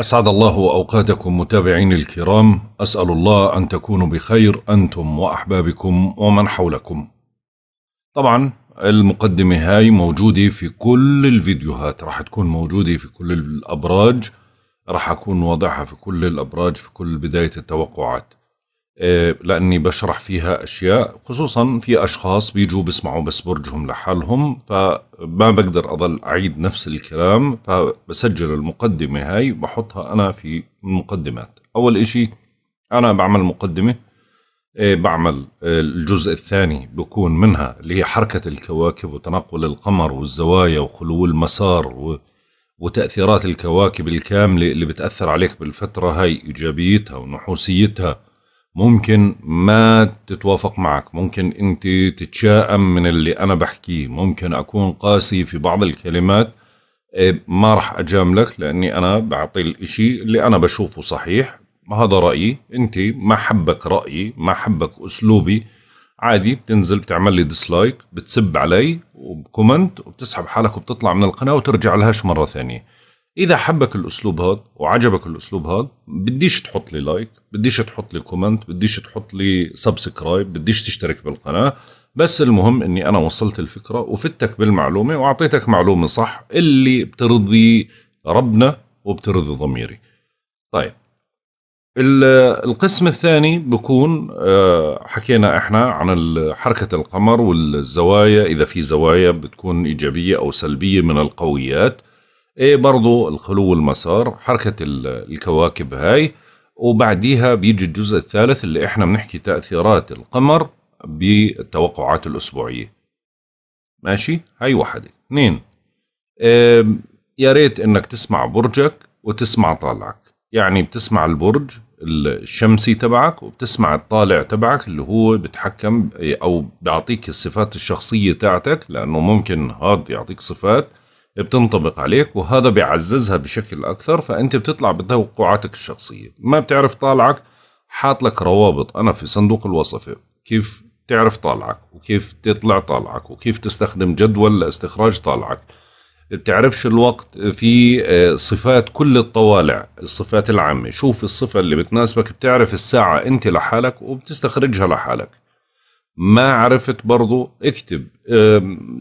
أسعد الله أوقاتكم متابعين الكرام. أسأل الله أن تكونوا بخير أنتم وأحبابكم ومن حولكم. طبعا المقدمة هاي موجودة في كل الفيديوهات راح تكون موجودة في كل الأبراج راح أكون واضعها في كل الأبراج في كل بداية التوقعات. لأني بشرح فيها أشياء خصوصا في أشخاص بيجوا بيسمعوا بس برجهم لحالهم فما بقدر اضل أعيد نفس الكلام فبسجل المقدمة هاي بحطها أنا في المقدمات. أول إشي أنا بعمل مقدمة إيه، بعمل الجزء الثاني بكون منها اللي هي حركة الكواكب وتنقل القمر والزوايا وخلو المسار و وتأثيرات الكواكب الكاملة اللي بتأثر عليك بالفترة هاي إيجابيتها ونحوسيتها ممكن ما تتوافق معك. ممكن انت تتشائم من اللي أنا بحكيه. ممكن اكون قاسي في بعض الكلمات. إيه، ما راح اجاملك لأني أنا بعطي الإشي اللي أنا بشوفه صحيح. هذا رأيي. أنت ما عجبك رأيي ما عجبك أسلوبي. عادي بتنزل بتعمل لي dislike بتسب علي وب comment وبتسحب حالك وبتطلع من القناة وترجع لهاش مرة ثانية. إذا عجبك الأسلوب هذا وعجبك الأسلوب هذا بديش تحط لي like بديش تحط لي comment بديش تحط لي subscribe بديش تشترك بالقناة. بس المهم إني أنا وصلت الفكرة وفدتك بالمعلومة وأعطيتك معلومة صح اللي بترضي ربنا وبترضي ضميري. طيب القسم الثاني بكون آه، حكينا إحنا عن حركة القمر والزوايا إذا في زوايا بتكون إيجابية أو سلبية من القويات. إيه برضو الخلو والمسار حركة الكواكب هاي وبعديها بيجي الجزء الثالث اللي إحنا بنحكي تأثيرات القمر بالتوقعات الأسبوعية. ماشي؟ هاي واحدة. اثنين إيه يا ريت إنك تسمع برجك وتسمع طالعك. يعني بتسمع البرج الشمسي تبعك وبتسمع الطالع تبعك اللي هو بتحكم أو بيعطيك الصفات الشخصية تاعتك لأنه ممكن هذا يعطيك صفات بتنطبق عليك وهذا بيعززها بشكل أكثر فأنت بتطلع بتوقعاتك الشخصية. ما بتعرف طالعك حاط لك روابط. أنا في صندوق الوصفة كيف تعرف طالعك؟ وكيف تطلع طالعك؟ وكيف تستخدم جدول لاستخراج طالعك؟ بتعرفش الوقت في آه، صفات كل الطوالع الصفات العامة. شوف الصفة اللي بتناسبك بتعرف الساعة أنت لحالك وبتستخرجها لحالك. ما عرفت برضو اكتب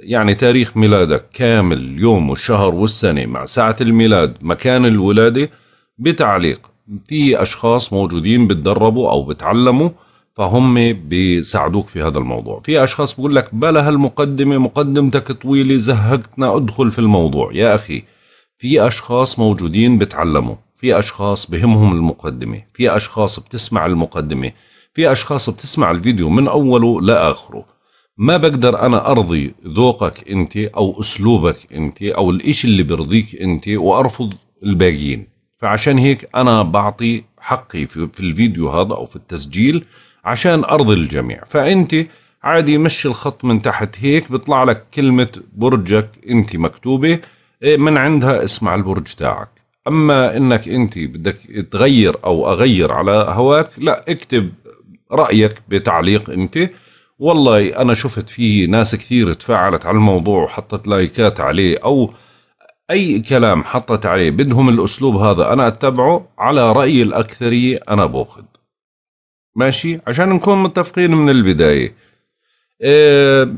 يعني تاريخ ميلادك كامل اليوم والشهر والسنة مع ساعة الميلاد مكان الولادة بتعليق. في أشخاص موجودين بتدربوا أو بتعلموا فهم بيساعدوك في هذا الموضوع. في أشخاص بقول لك بلا هالمقدمة مقدمتك طويلة زهقتنا ادخل في الموضوع. يا أخي في أشخاص موجودين بتعلموا في أشخاص بهمهم المقدمة في أشخاص بتسمع المقدمة. في أشخاص بتسمع الفيديو من أوله لآخره. ما بقدر أنا أرضي ذوقك أنت أو أسلوبك أنت أو الإشي اللي برضيك أنت وأرفض الباقيين. فعشان هيك أنا بعطي حقي في, في الفيديو هذا أو في التسجيل عشان أرضي الجميع. فأنت عادي مشي الخط من تحت هيك بيطلع لك كلمة برجك أنت مكتوبة إيه، من عندها اسمع البرج تاعك. أما إنك أنت بدك تغير أو أغير على هواك لا اكتب رأيك بتعليق أنت. والله أنا شفت في ناس كثير تفاعلت على الموضوع وحطت لايكات عليه أو أي كلام حطت عليه بدهم الأسلوب هذا أنا أتبعه على رأي الأكثرية أنا بأخذ. ماشي؟ عشان نكون متفقين من البداية. إيه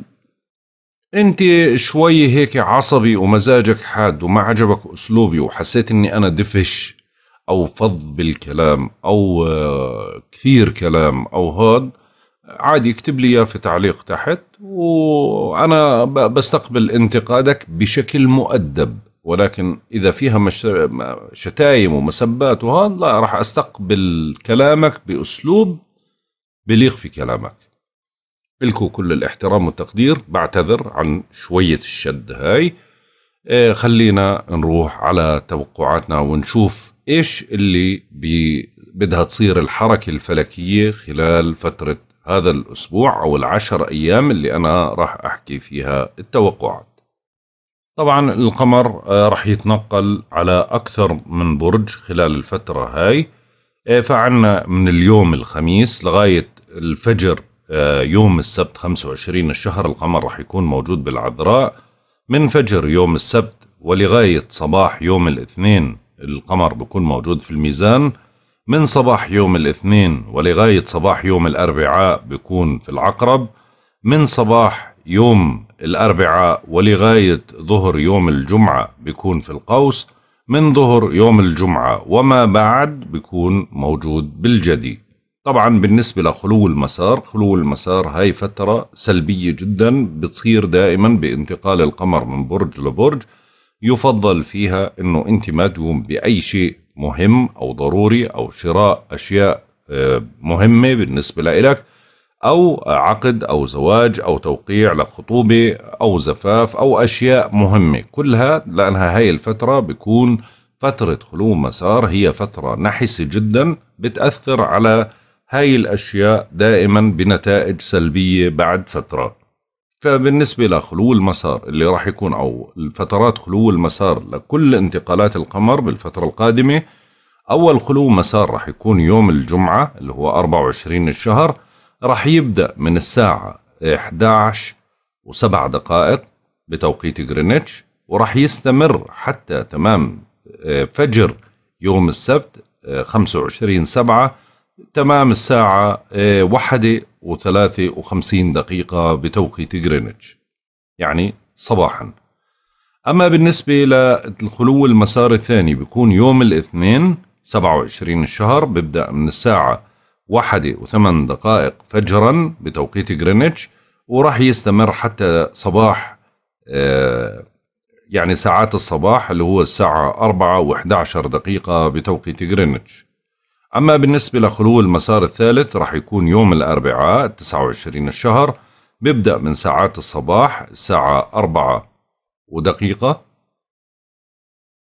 أنت شوي هيك عصبي ومزاجك حاد وما عجبك أسلوبي وحسيت إني أنا دفش. أو فض بالكلام أو آه، كثير كلام أو هاد عادي اكتب لي إياه في تعليق تحت وأنا بستقبل انتقادك بشكل مؤدب ولكن إذا فيها. شتايم ومسبات وهذا لا راح أستقبل كلامك بأسلوب بليق في كلامك لكم كل الاحترام والتقدير بعتذر عن شوية الشد هاي آه، خلينا نروح على توقعاتنا ونشوف إيش اللي بي بدها تصير الحركة الفلكية خلال فترة هذا الأسبوع أو العشر أيام اللي أنا راح أحكي فيها التوقعات؟ طبعا القمر آه، راح يتنقل على أكثر من برج خلال الفترة هاي. آه، فعنا من اليوم الخميس لغاية الفجر يوم السبت 25 الشهر القمر راح يكون موجود بالعذراء. من فجر يوم السبت ولغاية صباح يوم الاثنين القمر بكون موجود في الميزان. من صباح يوم الاثنين ولغاية صباح يوم الأربعاء بيكون في العقرب. من صباح يوم الأربعاء ولغاية ظهر يوم الجمعة بيكون في القوس. من ظهر يوم الجمعة وما بعد بيكون موجود بالجدي طبعا بالنسبة لخلو المسار خلو المسار هاي فترة سلبية جدا بتصير دائما بانتقال القمر من برج لبرج. يفضل فيها إنه أنت ما تقوم بأي شيء مهم أو ضروري أو شراء أشياء آه، مهمة بالنسبة لإلك أو عقد أو زواج أو توقيع لخطوبة أو زفاف أو أشياء مهمة. كلها لأنها هاي الفترة بيكون فترة خلو مسار هي فترة نحسة جدا بتأثر على هاي الأشياء دائما بنتائج سلبية بعد فترة. فبالنسبة لخلو المسار اللي راح يكون أو الفترات خلو المسار لكل انتقالات القمر بالفترة القادمة أول خلو مسار راح يكون يوم الجمعة اللي هو 24 الشهر راح يبدأ من الساعة 11 وسبع دقائق بتوقيت جرينتش وراح يستمر حتى تمام آه، فجر يوم السبت 25 آه، سبعة تمام الساعة آه، واحدة وثلاثة وخمسين دقيقة بتوقيت جرينتش يعني صباحا. أما بالنسبة للخلو المسار الثاني بيكون يوم الاثنين 27 الشهر بيبدأ من الساعة واحدة وثمان دقائق فجرا بتوقيت جرينتش وراح يستمر حتى صباح آه، يعني ساعات الصباح اللي هو الساعة أربعة وإحدى عشر دقيقة بتوقيت جرينتش أما بالنسبة لخلو المسار الثالث راح يكون يوم الأربعاء 29 الشهر بيبدأ من ساعات الصباح الساعة أربعة ودقيقة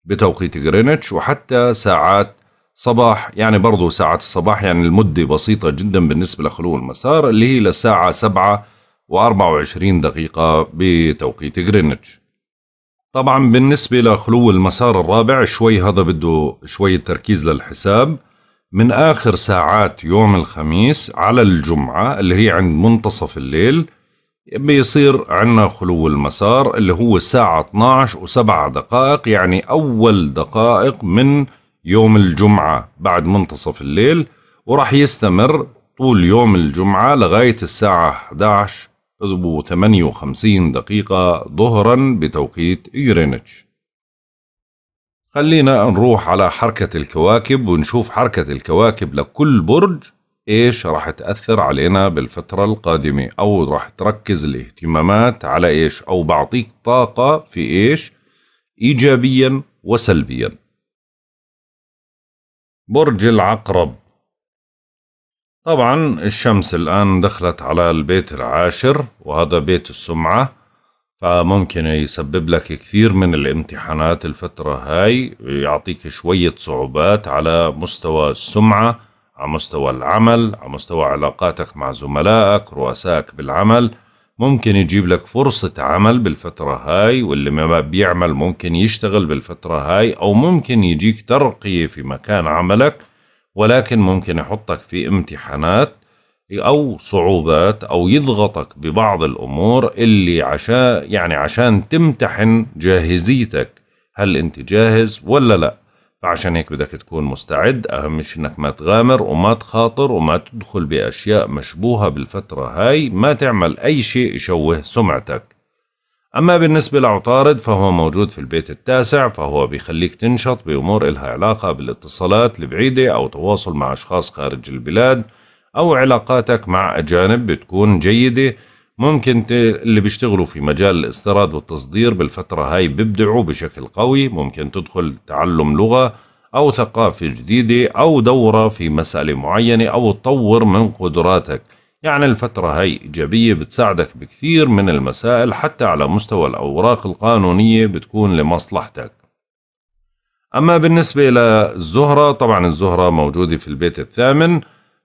بتوقيت جرينتش وحتى ساعات صباح يعني برضو ساعة الصباح يعني المدة بسيطة جدا بالنسبة لخلو المسار اللي هي للساعة سبعة وأربعة وعشرين دقيقة بتوقيت جرينتش طبعا بالنسبة لخلو المسار الرابع شوي هذا بده شوية تركيز للحساب. من آخر ساعات يوم الخميس على الجمعة اللي هي عند منتصف الليل بيصير عندنا خلو المسار اللي هو الساعة 12 وسبع دقائق يعني أول دقائق من يوم الجمعة بعد منتصف الليل وراح يستمر طول يوم الجمعة لغاية الساعة 11 و 58 دقيقة ظهرا بتوقيت جرينتش خلينا نروح على حركة الكواكب ونشوف حركة الكواكب لكل برج إيش راح تأثر علينا بالفترة القادمة؟ أو راح تركز الاهتمامات على إيش؟ أو بعطيك طاقة في إيش؟ ايجابيا وسلبيا. برج العقرب. طبعا الشمس الآن دخلت على البيت العاشر وهذا بيت السمعة. فممكن يسبب لك كثير من الامتحانات الفترة هاي يعطيك شوية صعوبات على مستوى السمعة على مستوى العمل على مستوى علاقاتك مع زملائك رؤسائك بالعمل. ممكن يجيب لك فرصة عمل بالفترة هاي واللي ما بيعمل ممكن يشتغل بالفترة هاي أو ممكن يجيك ترقية في مكان عملك ولكن ممكن يحطك في امتحانات أو صعوبات أو يضغطك ببعض الأمور اللي عشان يعني عشان تمتحن جاهزيتك. هل أنت جاهز ولا لا؟ فعشان هيك بدك تكون مستعد. أهم شيء إنك ما تغامر وما تخاطر وما تدخل بأشياء مشبوهة بالفترة هاي. ما تعمل أي شيء يشوه سمعتك. أما بالنسبة لعطارد فهو موجود في البيت التاسع فهو بيخليك تنشط بأمور إلها علاقة بالاتصالات البعيدة أو تواصل مع أشخاص خارج البلاد. أو علاقاتك مع أجانب بتكون جيدة. ممكن اللي بيشتغلوا في مجال الاستيراد والتصدير بالفترة هاي بيبدعوا بشكل قوي. ممكن تدخل تعلم لغة أو ثقافة جديدة أو دورة في مسألة معينة أو تطور من قدراتك. يعني الفترة هاي إيجابية بتساعدك بكثير من المسائل حتى على مستوى الأوراق القانونية بتكون لمصلحتك. أما بالنسبة للزهرة طبعا الزهرة موجودة في البيت الثامن.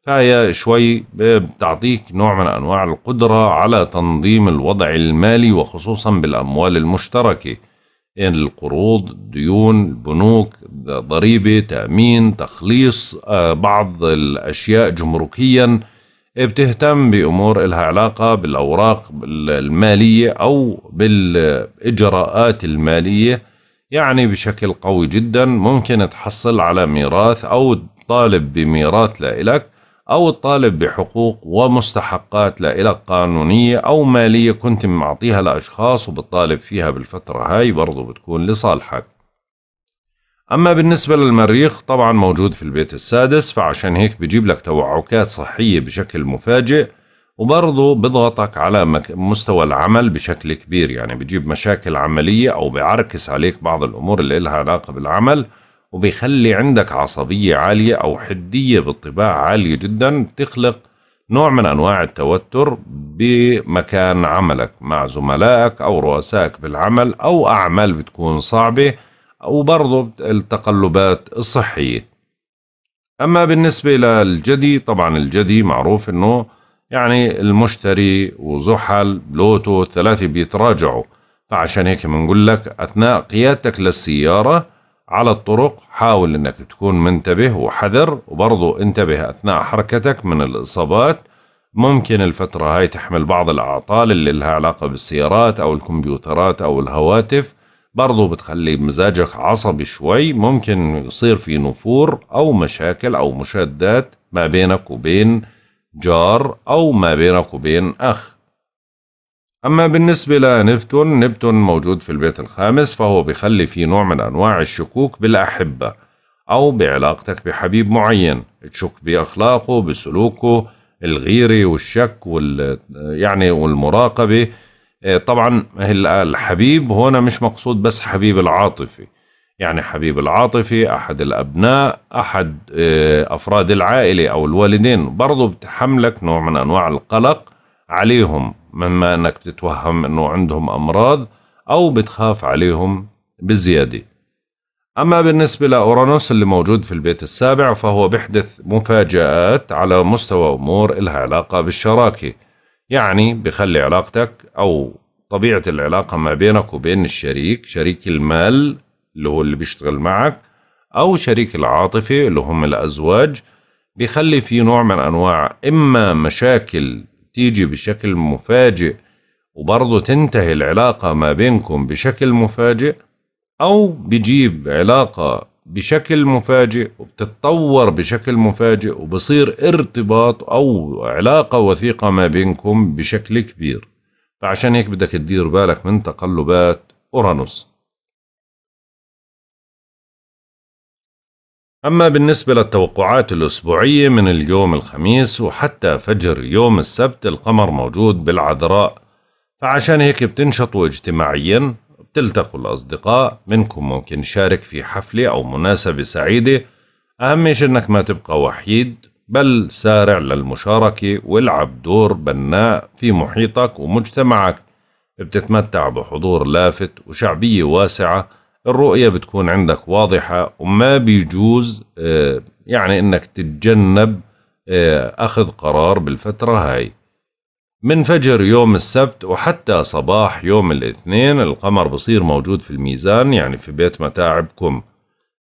فهي شوي بتعطيك نوع من أنواع القدرة على تنظيم الوضع المالي وخصوصا بالأموال المشتركة. يعني القروض الديون البنوك ضريبة تأمين تخليص آه، بعض الأشياء جمركيا. بتهتم بأمور إلها علاقة بالأوراق المالية أو بالإجراءات المالية. يعني بشكل قوي جدا ممكن تحصل على ميراث أو تطالب بميراث لإلك. أو تطالب بحقوق ومستحقات لإلك قانونية أو مالية كنت معطيها لأشخاص وبتطالب فيها بالفترة هاي برضو بتكون لصالحك. أما بالنسبة للمريخ طبعا موجود في البيت السادس فعشان هيك بجيب لك توعكات صحية بشكل مفاجئ وبرضه بضغطك على مستوى العمل بشكل كبير. يعني بجيب مشاكل عملية أو بيعركس عليك بعض الأمور اللي لها علاقة بالعمل وبيخلي عندك عصبية عالية أو حدية بالطباع عالية جدا تخلق نوع من أنواع التوتر بمكان عملك مع زملائك أو رؤسائك بالعمل أو أعمال بتكون صعبة وبرضه التقلبات الصحية. أما بالنسبة للجدي طبعا الجدي معروف أنه يعني المشتري وزحل بلوتو الثلاثة بيتراجعوا. فعشان هيك بنقول لك أثناء قيادتك للسيارة على الطرق حاول إنك تكون منتبه وحذر وبرضو انتبه أثناء حركتك من الإصابات. ممكن الفترة هاي تحمل بعض الأعطال اللي لها علاقة بالسيارات أو الكمبيوترات أو الهواتف. برضو بتخلي مزاجك عصبي شوي. ممكن يصير في نفور أو مشاكل أو مشادات ما بينك وبين جار أو ما بينك وبين أخ. أما بالنسبة لنبتون نبتون موجود في البيت الخامس فهو بيخلي في نوع من أنواع الشكوك بالأحبة أو بعلاقتك بحبيب معين تشك بأخلاقه بسلوكه الغيرة والشك وال يعني والمراقبة. إيه، طبعا الحبيب هنا مش مقصود بس حبيب العاطفي يعني حبيب العاطفي أحد الأبناء أحد إيه، أفراد العائلة أو الوالدين برضو بتحملك نوع من أنواع القلق عليهم. مما أنك بتتوهم أنه عندهم أمراض أو بتخاف عليهم بزياده أما بالنسبة لأورانوس اللي موجود في البيت السابع فهو بيحدث مفاجآت على مستوى أمور إلها علاقة بالشراكة يعني بخلي علاقتك أو طبيعة العلاقة ما بينك وبين الشريك شريك المال اللي هو اللي بيشتغل معك أو شريك العاطفة اللي هم الأزواج بيخلي في نوع من أنواع إما مشاكل تيجي بشكل مفاجئ وبرضه تنتهي العلاقة ما بينكم بشكل مفاجئ أو بجيب علاقة بشكل مفاجئ وبتتطور بشكل مفاجئ وبصير ارتباط أو علاقة وثيقة ما بينكم بشكل كبير. فعشان هيك بدك تدير بالك من تقلبات أورانوس. أما بالنسبة للتوقعات الأسبوعية من اليوم الخميس وحتى فجر يوم السبت القمر موجود بالعذراء. فعشان هيك بتنشطوا اجتماعيا بتلتقوا الأصدقاء منكم ممكن يشارك في حفلة أو مناسبة سعيدة. أهم شيء أنك ما تبقى وحيد بل سارع للمشاركة والعب دور بناء في محيطك ومجتمعك. بتتمتع بحضور لافت وشعبية واسعة الرؤية بتكون عندك واضحة وما بيجوز آه، يعني إنك تتجنب آه، أخذ قرار بالفترة هاي. من فجر يوم السبت وحتى صباح يوم الاثنين القمر بصير موجود في الميزان يعني في بيت متاعبكم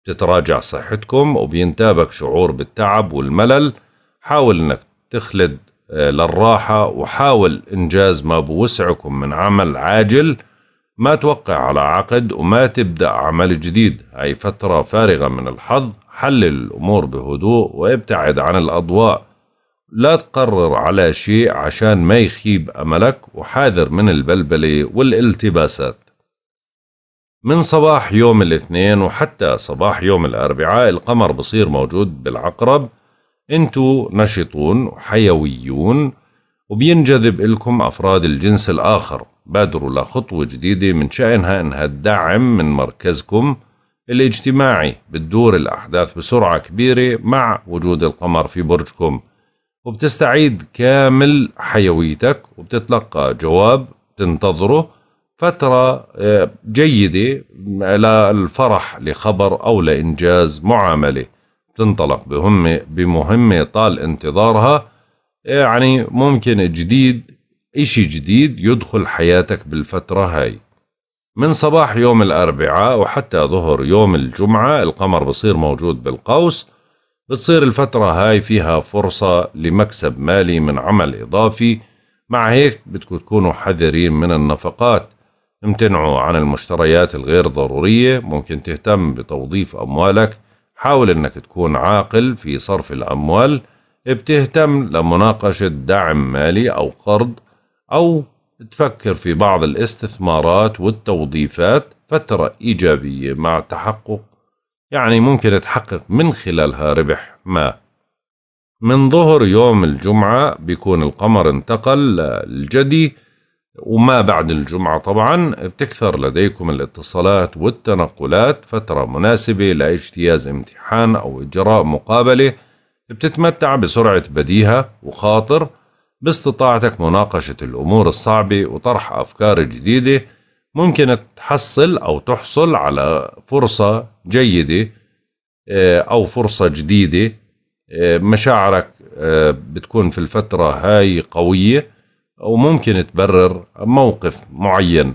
تتراجع صحتكم وبينتابك شعور بالتعب والملل. حاول إنك تخلد آه، للراحة وحاول إنجاز ما بوسعكم من عمل عاجل. ما توقع على عقد وما تبدأ عمل جديد. هاي فترة فارغة من الحظ. حلل الأمور بهدوء وابتعد عن الأضواء. لا تقرر على شيء عشان ما يخيب أملك وحاذر من البلبلة والالتباسات. من صباح يوم الاثنين وحتى صباح يوم الأربعاء القمر بصير موجود بالعقرب. انتو نشطون وحيويون وبينجذب إلكم أفراد الجنس الآخر. بادروا لخطوة جديدة من شأنها أنها تدعم من مركزكم الاجتماعي بتدور الأحداث بسرعة كبيرة مع وجود القمر في برجكم. وبتستعيد كامل حيويتك وبتتلقى جواب تنتظره فترة آه، جيدة للفرح لخبر أو لإنجاز معاملة تنطلق بمهمة, بمهمة طال انتظارها يعني ممكن جديد إشي جديد يدخل حياتك بالفترة هاي. من صباح يوم الأربعاء وحتى ظهر يوم الجمعة القمر بصير موجود بالقوس بتصير الفترة هاي فيها فرصة لمكسب مالي من عمل إضافي. مع هيك بدكم تكونوا حذرين من النفقات. امتنعوا عن المشتريات الغير ضرورية. ممكن تهتم بتوظيف أموالك. حاول أنك تكون عاقل في صرف الأموال. بتهتم لمناقشة دعم مالي أو قرض. أو تفكر في بعض الاستثمارات والتوظيفات فترة إيجابية مع تحقق يعني ممكن تحقق من خلالها ربح ما. من ظهر يوم الجمعة بيكون القمر انتقل للجدي وما بعد الجمعة طبعا بتكثر لديكم الاتصالات والتنقلات فترة مناسبة لاجتياز امتحان أو إجراء مقابلة بتتمتع بسرعة بديهة وخاطر باستطاعتك مناقشة الأمور الصعبة وطرح أفكار جديدة ممكن تحصل أو تحصل على فرصة جيدة آه، أو فرصة جديدة. آه، مشاعرك آه، بتكون في الفترة هاي قوية وممكن تبرر موقف معين.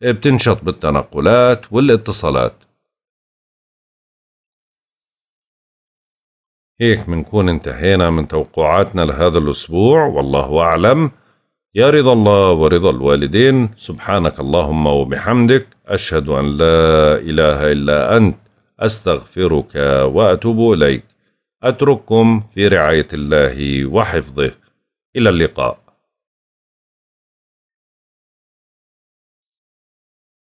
بتنشط بالتنقلات والاتصالات. هيك بنكون انتهينا من توقعاتنا لهذا الأسبوع والله أعلم. يا رضا الله ورضا الوالدين سبحانك اللهم وبحمدك أشهد أن لا إله إلا أنت أستغفرك وأتوب إليك. أترككم في رعاية الله وحفظه. إلى اللقاء.